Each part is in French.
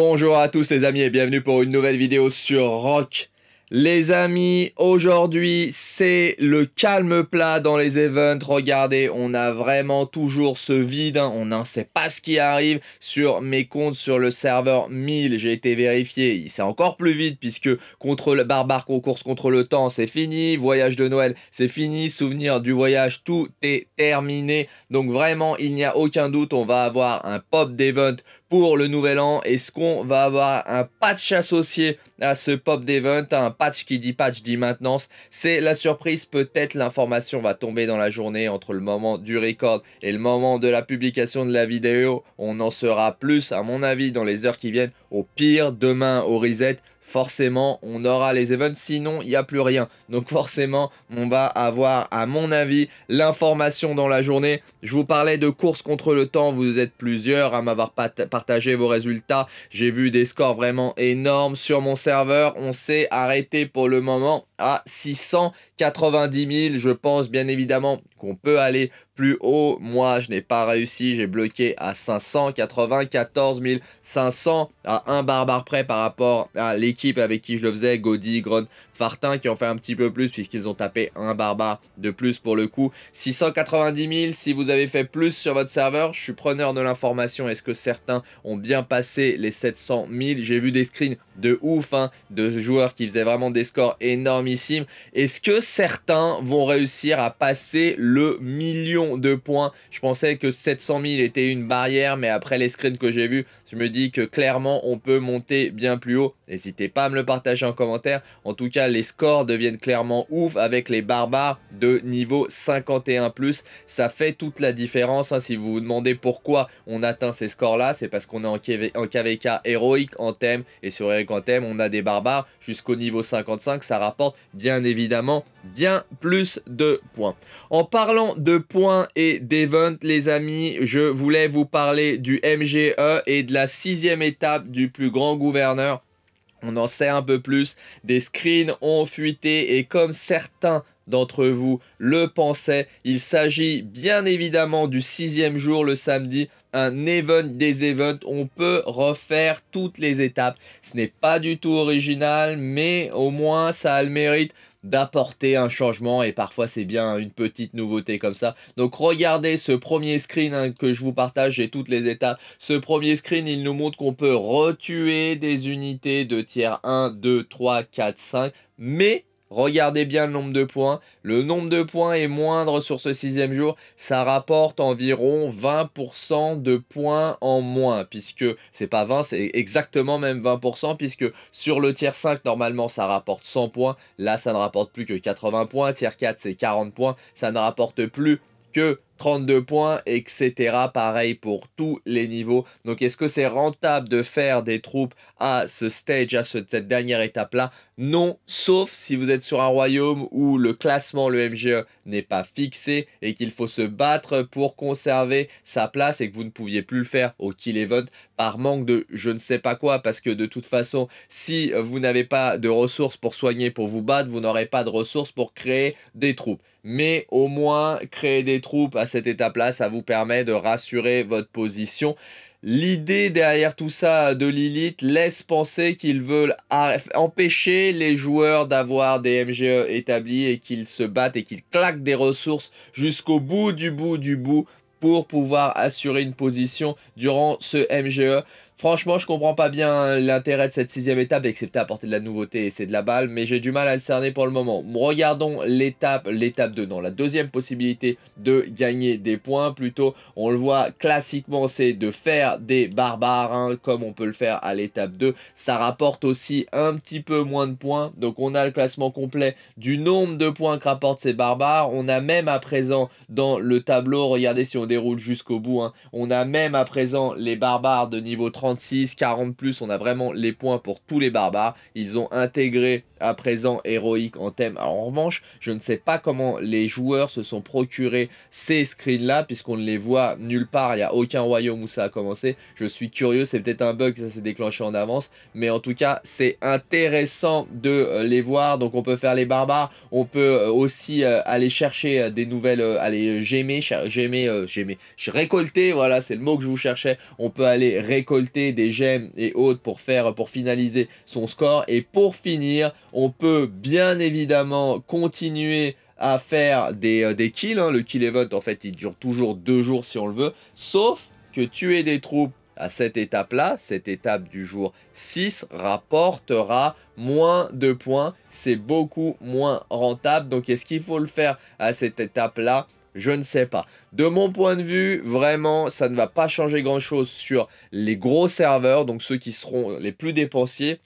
Bonjour à tous les amis et bienvenue pour une nouvelle vidéo sur Rock. Les amis, aujourd'hui c'est le calme plat dans les events. Regardez, on a vraiment toujours ce vide. Hein. On ne sait pas ce qui arrive sur mes comptes sur le serveur 1000. J'ai été vérifié, c'est encore plus vide puisque contre le barbare course contre le temps, c'est fini. Voyage de Noël, c'est fini. Souvenir du voyage, tout est terminé. Donc vraiment, il n'y a aucun doute, on va avoir un pop d'event pour le nouvel an. Est-ce qu'on va avoir un patch associé à ce pop d'event Un patch qui dit patch dit maintenance? C'est la surprise, peut-être l'information va tomber dans la journée entre le moment du record et le moment de la publication de la vidéo. On en saura plus, à mon avis, dans les heures qui viennent. Au pire, demain au reset, forcément on aura les events, sinon il n'y a plus rien. Donc forcément on va avoir à mon avis l'information dans la journée. Je vous parlais de course contre le temps, vous êtes plusieurs à m'avoir partagé vos résultats. J'ai vu des scores vraiment énormes sur mon serveur. On s'est arrêté pour le moment à 690 000. Je pense bien évidemment qu'on peut aller plus haut. Moi, je n'ai pas réussi. J'ai bloqué à 594 500 à un barbare près par rapport à l'équipe avec qui je le faisais. Gaudi, Gron, Fartin qui ont fait un petit peu plus puisqu'ils ont tapé un barbare de plus pour le coup. 690 000, si vous avez fait plus sur votre serveur, je suis preneur de l'information. Est-ce que certains ont bien passé les 700 000 J'ai vu des screens de ouf, hein, de joueurs qui faisaient vraiment des scores énormissimes. Est-ce que certains vont réussir à passer le million de points? Je pensais que 700 000 était une barrière, mais après les screens que j'ai vus, je me dis que clairement on peut monter bien plus haut. N'hésitez pas à me le partager en commentaire. En tout cas, les scores deviennent clairement ouf avec les barbares de niveau 51+. Ça fait toute la différence. Hein. Si vous vous demandez pourquoi on atteint ces scores-là, c'est parce qu'on est en, KVK héroïque en thème. Et sur héroïque en thème, on a des barbares jusqu'au niveau 55. Ça rapporte bien évidemment bien plus de points. En parlant de points et d'events, les amis, je voulais vous parler du MGE et de la sixième étape du plus grand gouverneur. On en sait un peu plus. Des screens ont fuité et comme certains d'entre vous le pensaient, il s'agit bien évidemment du sixième jour le samedi un event des events, on peut refaire toutes les étapes. Ce n'est pas du tout original, mais au moins ça a le mérite d'apporter un changement et parfois c'est bien une petite nouveauté comme ça. Donc regardez ce premier screen hein, que je vous partage, j'ai toutes les étapes. Ce premier screen, il nous montre qu'on peut retuer des unités de tiers 1, 2, 3, 4, 5, mais Regardez bien le nombre de points. Le nombre de points est moindre sur ce sixième jour. Ça rapporte environ 20% de points en moins. Puisque c'est pas 20, c'est exactement même 20%. Puisque sur le tiers 5, normalement, ça rapporte 100 points. Là, ça ne rapporte plus que 80 points. Tiers 4, c'est 40 points. Ça ne rapporte plus que 32 points, etc. Pareil pour tous les niveaux. Donc, est-ce que c'est rentable de faire des troupes à ce stage, à cette dernière étape-là? Non, sauf si vous êtes sur un royaume où le classement, le MGE, n'est pas fixé et qu'il faut se battre pour conserver sa place et que vous ne pouviez plus le faire au kill event par manque de je ne sais pas quoi parce que de toute façon, si vous n'avez pas de ressources pour soigner, pour vous battre, vous n'aurez pas de ressources pour créer des troupes. Mais au moins, créer des troupes à cette étape-là, ça vous permet de rassurer votre position. L'idée derrière tout ça de Lilith laisse penser qu'ils veulent empêcher les joueurs d'avoir des MGE établis et qu'ils se battent et qu'ils claquent des ressources jusqu'au bout du bout du bout pour pouvoir assurer une position durant ce MGE. Franchement, je comprends pas bien l'intérêt de cette sixième étape, excepté apporter de la nouveauté et c'est de la balle, mais j'ai du mal à le cerner pour le moment. Regardons l'étape, l'étape 2, non, la deuxième possibilité de gagner des points, plutôt, on le voit classiquement, c'est de faire des barbares, hein, comme on peut le faire à l'étape 2. Ça rapporte aussi un petit peu moins de points, donc on a le classement complet du nombre de points que rapportent ces barbares. On a même à présent dans le tableau, regardez si on déroule jusqu'au bout, hein, on a même à présent les barbares de niveau 30 36, 40 plus, on a vraiment les points pour tous les barbares. Ils ont intégré à présent héroïque en thème. Alors, en revanche, je ne sais pas comment les joueurs se sont procurés ces screens-là, puisqu'on ne les voit nulle part. Il n'y a aucun royaume où ça a commencé. Je suis curieux, c'est peut-être un bug, ça s'est déclenché en avance. Mais en tout cas, c'est intéressant de euh, les voir. Donc, on peut faire les barbares. On peut euh, aussi euh, aller chercher des nouvelles, aller gémer, gémer, gémer, récolter, voilà, c'est le mot que je vous cherchais. On peut aller récolter des gemmes et autres pour faire, pour finaliser son score. Et pour finir, on peut bien évidemment continuer à faire des, euh, kills. Hein. Le kill event, en fait, il dure toujours deux jours si on le veut. Sauf que tuer des troupes à cette étape-là, cette étape du jour 6, rapportera moins de points. C'est beaucoup moins rentable. Donc, est-ce qu'il faut le faire à cette étape-là? Je ne sais pas. De mon point de vue, vraiment, ça ne va pas changer grand-chose sur les gros serveurs, donc ceux qui seront les plus dépensiers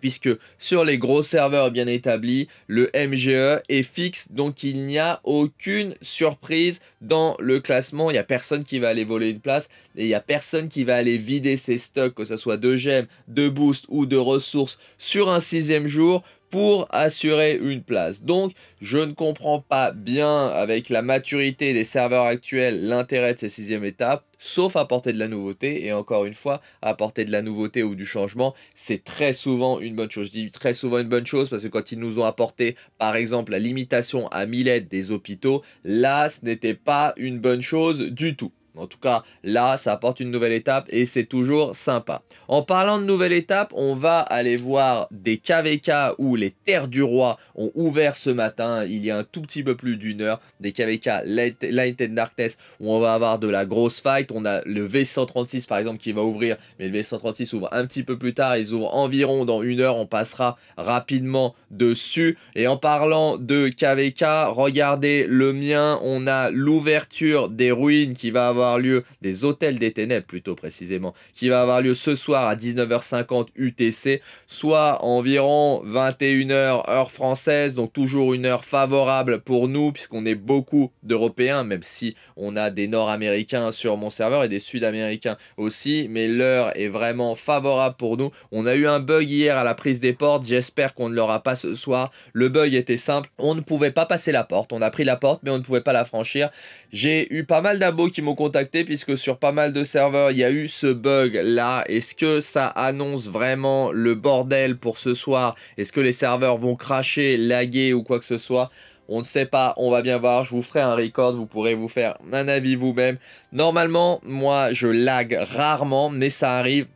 puisque sur les gros serveurs bien établis, le MGE est fixe, donc il n'y a aucune surprise dans le classement. Il n'y a personne qui va aller voler une place et il n'y a personne qui va aller vider ses stocks, que ce soit de gemmes, de boost ou de ressources sur un sixième jour pour assurer une place. Donc, je ne comprends pas bien avec la maturité des serveurs actuels l'intérêt de ces sixième étapes, sauf apporter de la nouveauté. Et encore une fois, apporter de la nouveauté ou du changement, c'est très souvent une bonne chose. Je dis très souvent une bonne chose parce que quand ils nous ont apporté, par exemple, la limitation à 1000 aides des hôpitaux, là, ce n'était pas une bonne chose du tout. En tout cas, là, ça apporte une nouvelle étape et c'est toujours sympa. En parlant de nouvelle étape, on va aller voir des KVK où les Terres du Roi ont ouvert ce matin, il y a un tout petit peu plus d'une heure. Des KVK Light and Darkness où on va avoir de la grosse fight. On a le V136 par exemple qui va ouvrir, mais le V136 ouvre un petit peu plus tard. Ils ouvrent environ dans une heure, on passera rapidement dessus. Et en parlant de KVK, regardez le mien, on a l'ouverture des ruines qui va avoir lieu, des hôtels des ténèbres plutôt précisément, qui va avoir lieu ce soir à 19h50 UTC, soit environ 21h heure française, donc toujours une heure favorable pour nous puisqu'on est beaucoup d'Européens, même si on a des Nord-Américains sur mon serveur et des Sud-Américains aussi, mais l'heure est vraiment favorable pour nous. On a eu un bug hier à la prise des portes, j'espère qu'on ne l'aura pas ce soir. Le bug était simple, on ne pouvait pas passer la porte, on a pris la porte mais on ne pouvait pas la franchir. J'ai eu pas mal d'abos qui m'ont contacté puisque sur pas mal de serveurs, il y a eu ce bug là. Est-ce que ça annonce vraiment le bordel pour ce soir? Est-ce que les serveurs vont cracher, laguer ou quoi que ce soit? On ne sait pas, on va bien voir, je vous ferai un record, vous pourrez vous faire un avis vous-même. Normalement, moi je lag rarement, mais ça arrive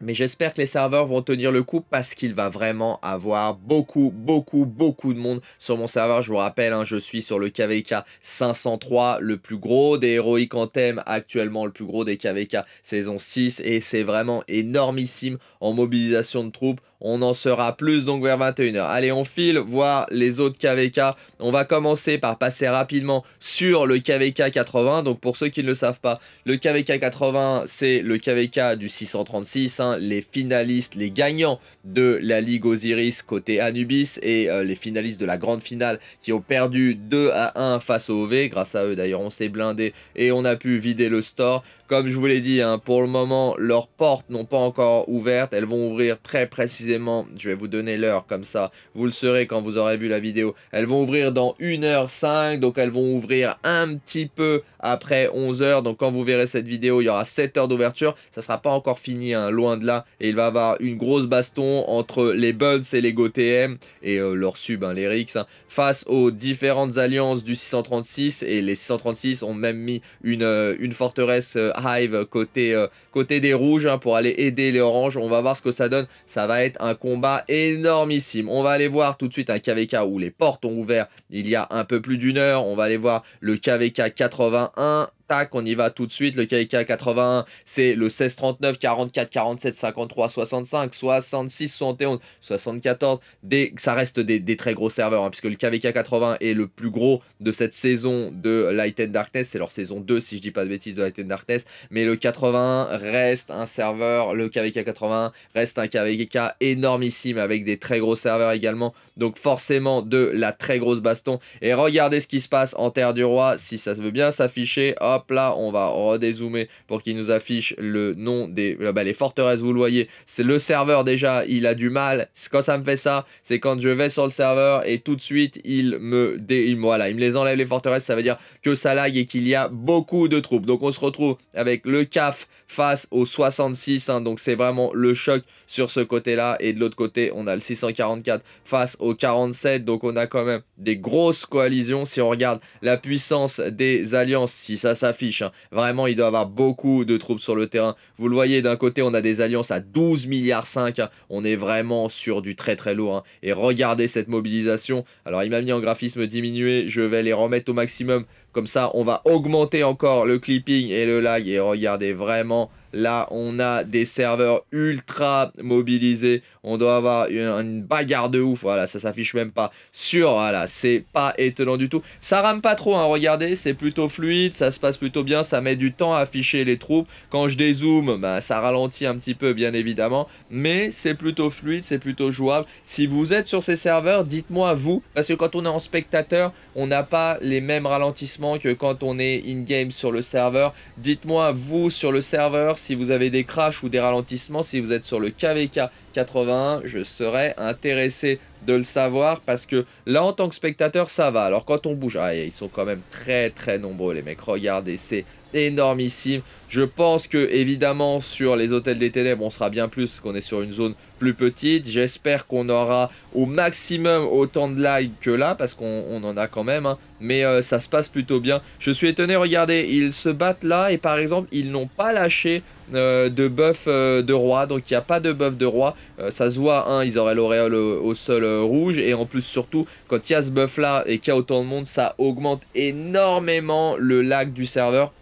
mais j'espère que les serveurs vont tenir le coup parce qu'il va vraiment avoir beaucoup, beaucoup, beaucoup de monde sur mon serveur. Je vous rappelle, hein, je suis sur le KVK 503, le plus gros des héroïques en thème actuellement, le plus gros des KVK saison 6. Et c'est vraiment énormissime en mobilisation de troupes. On en sera plus donc vers 21h. Allez, on file voir les autres KVK. On va commencer par passer rapidement sur le KVK 80. Donc pour ceux qui ne le savent pas, le KVK 80, c'est le KVK du 636. Hein. les finalistes, les gagnants de la Ligue Osiris côté Anubis et euh, les finalistes de la grande finale qui ont perdu 2 à 1 face au OV. Grâce à eux d'ailleurs, on s'est blindé et on a pu vider le store. Comme je vous l'ai dit, hein, pour le moment, leurs portes n'ont pas encore ouvertes. Elles vont ouvrir très précisément. Je vais vous donner l'heure comme ça. Vous le saurez quand vous aurez vu la vidéo. Elles vont ouvrir dans 1h05. Donc elles vont ouvrir un petit peu après 11h. Donc quand vous verrez cette vidéo, il y aura 7 heures d'ouverture. Ça sera pas encore fini, hein, loin de là. Et il va y avoir une grosse baston entre les Buds et les GoTM et euh, leurs subs, hein, les Rix, face aux différentes alliances du 636. Et les 636 ont même mis une, euh, une forteresse euh, Hive côté, euh, côté des rouges hein, pour aller aider les oranges. On va voir ce que ça donne. Ça va être un combat énormissime. On va aller voir tout de suite un KVK où les portes ont ouvert il y a un peu plus d'une heure. On va aller voir le KVK 81 tac, on y va tout de suite. Le KK 81, c'est le 16 39, 44, 47, 53, 65, 66, 71, 74. Des, ça reste des, très gros serveurs, hein, puisque le KVK 80 est le plus gros de cette saison de Light and Darkness. C'est leur saison 2, si je dis pas de bêtises, de Light and Darkness. Mais le 81 reste un serveur, le KVK 80 reste un KVK énormissime, avec des très gros serveurs également. Donc forcément de la très grosse baston. Et regardez ce qui se passe en Terre du Roi, si ça veut bien s'afficher. Là, on va redézoomer pour qu'il nous affiche le nom des euh, bah, les forteresses. Vous le voyez, c'est le serveur déjà, il a du mal. Quand ça me fait ça, c'est quand je vais sur le serveur et tout de suite il me dé... voilà, il me les enlève les forteresses. Ça veut dire que ça lag et qu'il y a beaucoup de troupes. Donc on se retrouve avec le CAF face au 66. Hein. donc c'est vraiment le choc sur ce côté-là. Et de l'autre côté, on a le 644 face au 47. Donc on a quand même des grosses coalitions. Si on regarde la puissance des alliances, si ça Hein. Vraiment, il doit avoir beaucoup de troupes sur le terrain. Vous le voyez, d'un côté, on a des alliances à 12 milliards 5. Hein. On est vraiment sur du très très lourd. Hein. Et regardez cette mobilisation. Alors, il m'a mis en graphisme diminué. Je vais les remettre au maximum. Comme ça, on va augmenter encore le clipping et le lag. Et regardez vraiment Là, on a des serveurs ultra mobilisés. On doit avoir une, bagarre de ouf. Voilà, ça s'affiche même pas sur. Voilà, c'est pas étonnant du tout. Ça rame pas trop, hein, regardez, c'est plutôt fluide, ça se passe plutôt bien. Ça met du temps à afficher les troupes. Quand je dézoome, bah, ça ralentit un petit peu, bien évidemment. Mais c'est plutôt fluide, c'est plutôt jouable. Si vous êtes sur ces serveurs, dites-moi vous. Parce que quand on est en spectateur, on n'a pas les mêmes ralentissements que quand on est in-game sur le serveur. Dites-moi vous sur le serveur si vous avez des crashs ou des ralentissements, si vous êtes sur le KVK 81, je serais intéressé de le savoir parce que là en tant que spectateur ça va. Alors quand on bouge, ah, ils sont quand même très très nombreux les mecs, regardez, c'est énormissime. Je pense que évidemment sur les hôtels des ténèbres on sera bien plus parce qu'on est sur une zone plus petite. J'espère qu'on aura au maximum autant de lag que là parce qu'on en a quand même. Hein. Mais euh, ça se passe plutôt bien. Je suis étonné, regardez, ils se battent là et par exemple ils n'ont pas lâché euh, de buff euh, de roi. Donc il n'y a pas de buff de roi. ça se voit, hein, ils auraient l'auréole au, sol rouge. Et en plus surtout quand il y a ce buff là et qu'il y a autant de monde ça augmente énormément le lag du serveur.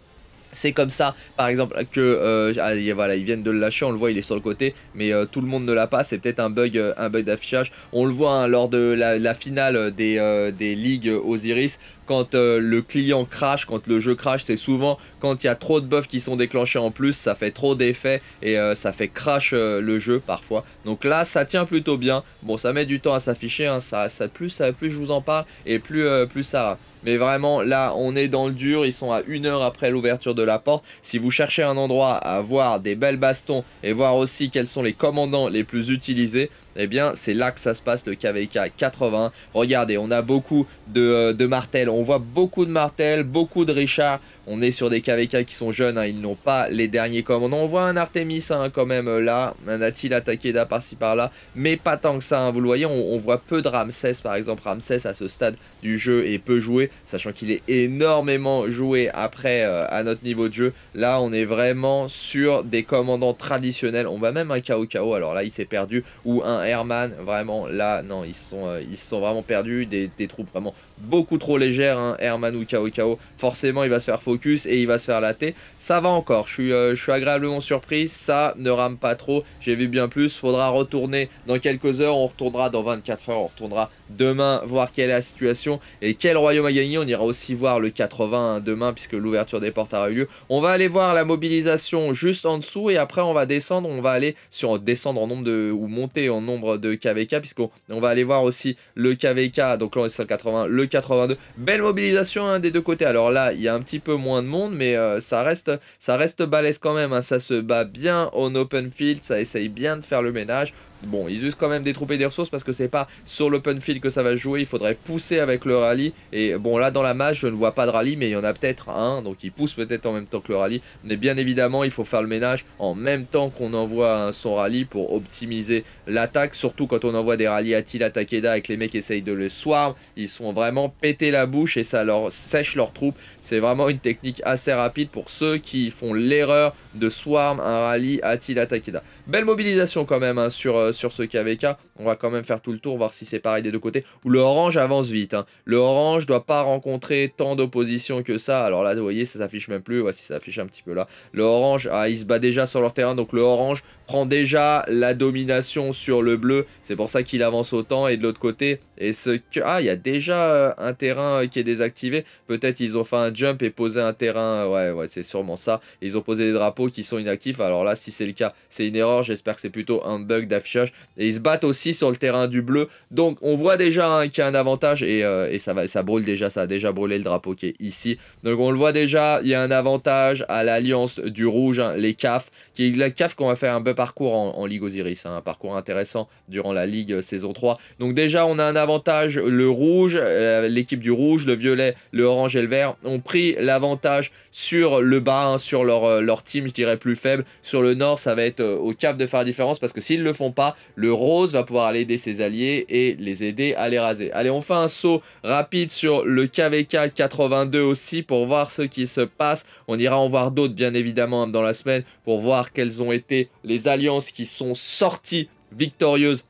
C'est comme ça, par exemple, que euh, ah, voilà, ils viennent de le lâcher, on le voit, il est sur le côté, mais euh, tout le monde ne l'a pas. C'est peut-être un bug, euh, un bug d'affichage. On le voit hein, lors de la, finale des, des ligues Osiris, quand le client crash, quand le jeu crash, c'est souvent quand il y a trop de buffs qui sont déclenchés en plus, ça fait trop d'effets et ça fait crash le jeu parfois. Donc là, ça tient plutôt bien. Bon, ça met du temps à s'afficher, hein, ça, ça, plus, ça, plus je vous en parle et plus, plus ça mais vraiment, là, on est dans le dur. Ils sont à une heure après l'ouverture de la porte. Si vous cherchez un endroit à voir des belles bastons et voir aussi quels sont les commandants les plus utilisés, eh bien c'est là que ça se passe le KVK 80. Regardez, on a beaucoup de, euh, de martels, on voit beaucoup de martels, beaucoup de Richard. On est sur des KVK qui sont jeunes, hein. ils n'ont pas les derniers commandants. On voit un Artemis hein, quand même euh, là, un Attila Takeda par-ci par-là, mais pas tant que ça. Hein. Vous le voyez, on, voit peu de Ramsès par exemple. Ramsès à ce stade du jeu est peu joué, sachant qu'il est énormément joué après euh, à notre niveau de jeu. Là, on est vraiment sur des commandants traditionnels. On va même un KO KO, alors là il s'est perdu, ou un Herman, vraiment, là, non, ils sont, euh, sont vraiment perdus, des, troupes vraiment beaucoup trop légères, hein, Herman ou Kao Kao, forcément il va se faire focus et il va se faire latter, ça va encore, je suis, euh, je suis agréablement surpris, ça ne rame pas trop, j'ai vu bien plus, faudra retourner dans quelques heures, on retournera dans 24 heures, on retournera demain voir quelle est la situation et quel royaume a gagné, on ira aussi voir le 80 hein, demain puisque l'ouverture des portes a eu lieu, on va aller voir la mobilisation juste en dessous et après on va descendre, on va aller sur descendre en nombre de, ou monter en nombre de KVK, puisqu'on on va aller voir aussi le KVK, donc là on est sur le 80, le 82. Belle mobilisation hein, des deux côtés. Alors là, il y a un petit peu moins de monde, mais euh, ça, reste, ça reste balèze quand même. Hein. Ça se bat bien en open field, ça essaye bien de faire le ménage. Bon, ils usent quand même des troupes et des ressources parce que c'est pas sur l'open field que ça va jouer. Il faudrait pousser avec le rallye. Et bon, là, dans la match, je ne vois pas de rallye, mais il y en a peut-être un. Donc, ils poussent peut-être en même temps que le rallye. Mais bien évidemment, il faut faire le ménage en même temps qu'on envoie son rallye pour optimiser l'attaque. Surtout quand on envoie des rallyes Attila Takeda avec les mecs essayent de le swarm. Ils sont vraiment pété la bouche et ça leur sèche leurs troupes. C'est vraiment une technique assez rapide pour ceux qui font l'erreur de swarm un rallye Attila Takeda. Belle mobilisation quand même hein, sur, euh, sur ce KVK. On va quand même faire tout le tour, voir si c'est pareil des deux côtés. Où le orange avance vite. Hein. Le orange doit pas rencontrer tant d'opposition que ça. Alors là, vous voyez, ça s'affiche même plus. Voici, ça s'affiche un petit peu là. Le orange, ah, il se bat déjà sur leur terrain. Donc le orange prend déjà la domination sur le bleu. C'est pour ça qu'il avance autant. Et de l'autre côté, et ce que... Ah, il y a déjà euh, un terrain euh, qui est désactivé. Peut-être ils ont fait un jump et posé un terrain. Ouais, ouais, c'est sûrement ça. Ils ont posé des drapeaux qui sont inactifs. Alors là, si c'est le cas, c'est une erreur. J'espère que c'est plutôt un bug d'affichage. Et ils se battent aussi sur le terrain du bleu. Donc on voit déjà qu'il y a un avantage. Et, euh, et, ça, va, ça brûle déjà. Ça a déjà brûlé le drapeau qui est ici. Donc on le voit déjà. Il y a un avantage à l'alliance du rouge. Hein, les CAF. Qui la CAF qu'on va faire un parcours en, Ligue Osiris, hein, un parcours intéressant durant la Ligue euh, saison 3. Donc déjà, on a un avantage, le rouge, euh, l'équipe du rouge, le violet, le orange et le vert ont pris l'avantage sur le bas, hein, sur leur, euh, leur team je dirais, plus faible. Sur le nord, ça va être euh, au cap de faire la différence parce que s'ils le font pas, le rose va pouvoir aller aider ses alliés et les aider à les raser. Allez, on fait un saut rapide sur le KVK 82 aussi pour voir ce qui se passe. On ira en voir d'autres, bien évidemment, dans la semaine pour voir quelles ont été les alliances qui sont sorties victorieuses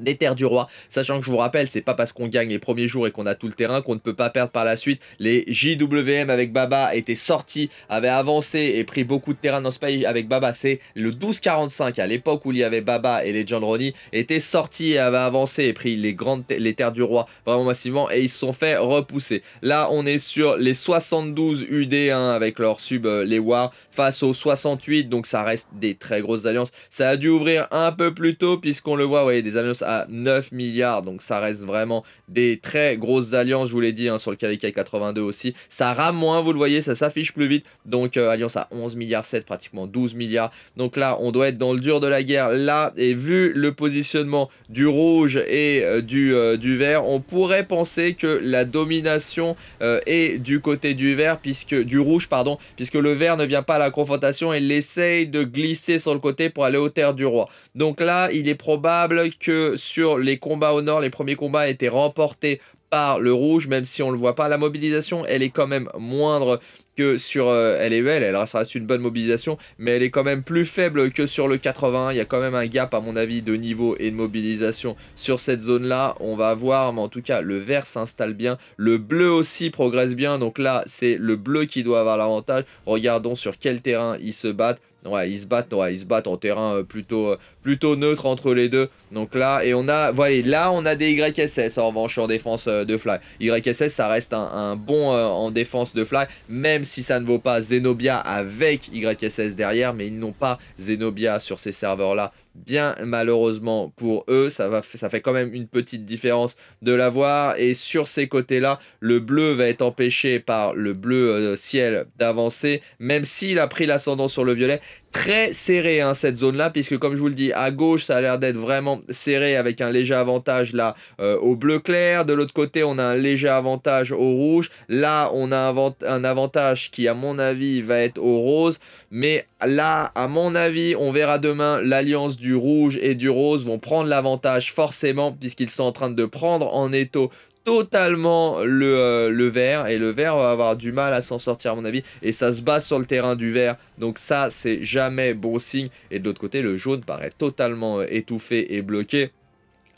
des terres du roi, sachant que je vous rappelle, c'est pas parce qu'on gagne les premiers jours et qu'on a tout le terrain qu'on ne peut pas perdre par la suite. Les JWM avec Baba étaient sortis, avaient avancé et pris beaucoup de terrain dans ce pays avec Baba. C'est le 1245 à l'époque où il y avait Baba et les John Ronnie étaient sortis et avaient avancé et pris les grandes les terres du roi vraiment massivement et ils se sont fait repousser. Là, on est sur les 72 UD1 avec leur sub euh, les War face aux 68, donc ça reste des très grosses alliances. Ça a dû ouvrir un peu plus tôt puisqu'on le voit, vous voyez, des alliances à 9 milliards. Donc ça reste vraiment des très grosses alliances, je vous l'ai dit, hein, sur le KVK 82 aussi. Ça rame moins, vous le voyez, ça s'affiche plus vite. Donc euh, alliance à 11 milliards 7, pratiquement 12 milliards. Donc là, on doit être dans le dur de la guerre. Là, et vu le positionnement du rouge et euh, du, euh, du vert, on pourrait penser que la domination est du côté du vert, puisque du rouge, pardon, puisque le vert ne vient pas à la confrontation et l'essaye de glisser sur le côté pour aller aux terres du roi. Donc là, il est probable que sur les combats au nord, les premiers combats étaient remportés par le rouge, même si on ne le voit pas. La mobilisation, elle est quand même moindre que sur euh, LEL, elle reste une bonne mobilisation, mais elle est quand même plus faible que sur le 80. Il y a quand même un gap, à mon avis, de niveau et de mobilisation sur cette zone-là. On va voir, mais en tout cas, le vert s'installe bien. Le bleu aussi progresse bien, donc là, c'est le bleu qui doit avoir l'avantage. Regardons sur quel terrain ils se battent. Ouais, ils se battent, ouais, ils se battent en terrain euh, plutôt, euh, plutôt neutre entre les deux. Donc là, et on a, voilà, là on a des YSS en revanche en défense euh, de fly. YSS, ça reste un, bon en défense de fly, même si ça ne vaut pas Zenobia avec YSS derrière, mais ils n'ont pas Zenobia sur ces serveurs-là bien malheureusement pour eux. Ça, va, ça fait quand même une petite différence de l'avoir. Et sur ces côtés-là, le bleu va être empêché par le bleu euh, ciel d'avancer, même s'il a pris l'ascendant sur le violet très serré hein, cette zone là puisque comme je vous le dis à gauche ça a l'air d'être vraiment serré avec un léger avantage là euh, au bleu clair de l'autre côté on a un léger avantage au rouge là on a un, avantage qui à mon avis va être au rose mais là à mon avis on verra demain l'alliance du rouge et du rose vont prendre l'avantage forcément puisqu'ils sont en train de prendre en étau totalement le, euh, vert et le vert va avoir du mal à s'en sortir à mon avis et ça se base sur le terrain du vert. Donc ça c'est jamais bon signe. Et de l'autre côté le jaune paraît totalement euh, étouffé et bloqué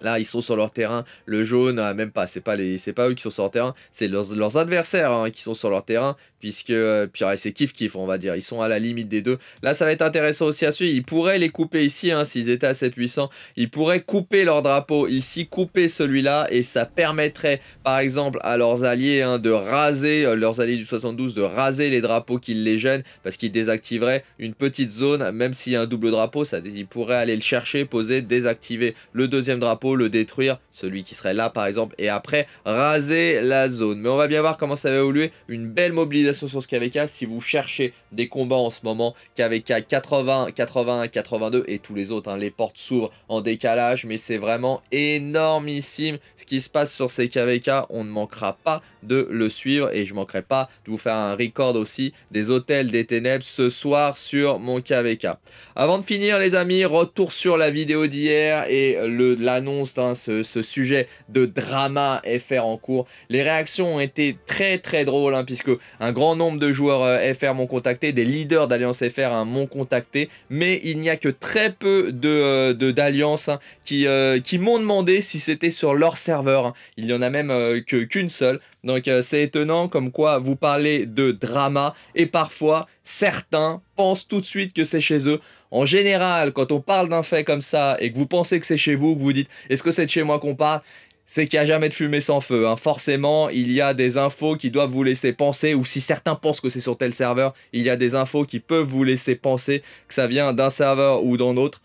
Là, ils sont sur leur terrain. Le jaune, ah, même pas. C'est pas les, c'est pas eux qui sont sur leur terrain. C'est leurs, adversaires hein, qui sont sur leur terrain puisque euh, puis c'est kiff kiff on va dire ils sont à la limite des deux là ça va être intéressant aussi à suivre ils pourraient les couper ici hein, s'ils étaient assez puissants ils pourraient couper leur drapeau ici couper celui-là et ça permettrait par exemple à leurs alliés hein, de raser euh, leurs alliés du 72 de raser les drapeaux qui les gênent parce qu'ils désactiveraient une petite zone même s'il y a un double drapeau ça ils pourraient aller le chercher poser désactiver le deuxième drapeau le détruire celui qui serait là par exemple et après raser la zone mais on va bien voir comment ça va évoluer une belle mobilisation sur ce KVK si vous cherchez des combats en ce moment. KVK 80, 81, 82 et tous les autres. Hein. les portes s'ouvrent en décalage, mais c'est vraiment énormissime ce qui se passe sur ces KVK. On ne manquera pas de le suivre et je manquerai pas de vous faire un record aussi des hôtels des ténèbres ce soir sur mon KVK. Avant de finir les amis, retour sur la vidéo d'hier et l'annonce d'un ce, sujet de drama FR en cours. Les réactions ont été très très drôles hein, puisque un grand nombre de joueurs euh, FR m'ont contacté, des leaders d'Alliance FR hein, m'ont contacté, mais il n'y a que très peu de euh, d'alliances hein, qui, euh, qui m'ont demandé si c'était sur leur serveur. Hein. Il n'y en a même qu'une seule. Donc c'est étonnant comme quoi vous parlez de drama et parfois certains pensent tout de suite que c'est chez eux. En général, quand on parle d'un fait comme ça et que vous pensez que c'est chez vous, que vous dites est-ce que c'est de chez moi qu'on parle? C'est qu'il n'y a jamais de fumée sans feu. Hein. Forcément, il y a des infos qui doivent vous laisser penser, ou si certains pensent que c'est sur tel serveur, il y a des infos qui peuvent vous laisser penser que ça vient d'un serveur ou d'un autre.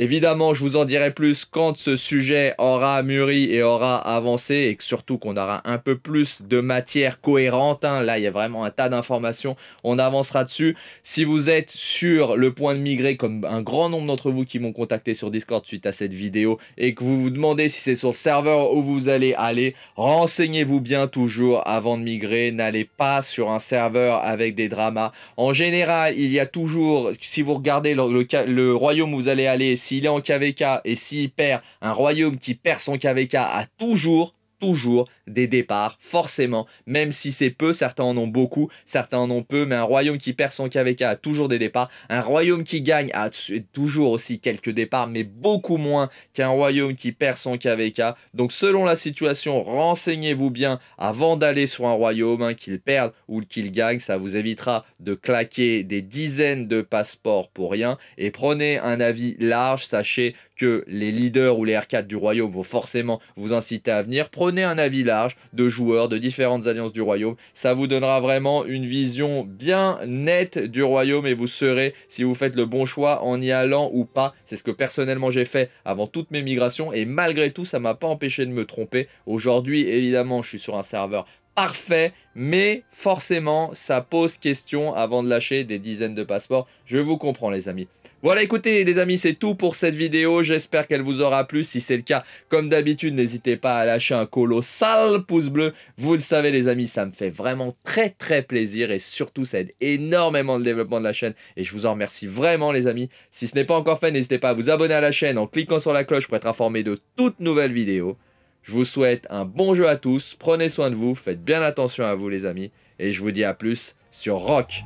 Évidemment, je vous en dirai plus quand ce sujet aura mûri et aura avancé et que surtout qu'on aura un peu plus de matière cohérente. Hein. Là, il y a vraiment un tas d'informations. On avancera dessus. Si vous êtes sur le point de migrer, comme un grand nombre d'entre vous qui m'ont contacté sur Discord suite à cette vidéo et que vous vous demandez si c'est sur le serveur où vous allez aller, renseignez-vous bien toujours avant de migrer. N'allez pas sur un serveur avec des dramas. En général, il y a toujours, si vous regardez le, le royaume où vous allez aller, s'il est en KVK et s'il perd, un royaume qui perd son KVK a toujours toujours des départs, forcément, même si c'est peu, certains en ont beaucoup, certains en ont peu, mais un royaume qui perd son KVK a toujours des départs, un royaume qui gagne a toujours aussi quelques départs, mais beaucoup moins qu'un royaume qui perd son KVK, donc selon la situation, renseignez-vous bien avant d'aller sur un royaume, hein, qu'il perde ou qu'il gagne, ça vous évitera de claquer des dizaines de passeports pour rien, et prenez un avis large, sachez que les leaders ou les R4 du royaume vont forcément vous inciter à venir, prenez un avis large de joueurs de différentes alliances du royaume. Ça vous donnera vraiment une vision bien nette du royaume et vous saurez si vous faites le bon choix en y allant ou pas. C'est ce que personnellement j'ai fait avant toutes mes migrations et malgré tout ça m'a pas empêché de me tromper. Aujourd'hui évidemment je suis sur un serveur parfait, mais forcément, ça pose question avant de lâcher des dizaines de passeports. Je vous comprends, les amis. Voilà, écoutez, les amis, c'est tout pour cette vidéo. J'espère qu'elle vous aura plu. Si c'est le cas, comme d'habitude, n'hésitez pas à lâcher un colossal pouce bleu. Vous le savez, les amis, ça me fait vraiment très, très plaisir. Et surtout, ça aide énormément le développement de la chaîne. Et je vous en remercie vraiment, les amis. Si ce n'est pas encore fait, n'hésitez pas à vous abonner à la chaîne en cliquant sur la cloche pour être informé de toutes nouvelles vidéos. Je vous souhaite un bon jeu à tous, prenez soin de vous, faites bien attention à vous les amis, et je vous dis à plus sur Rock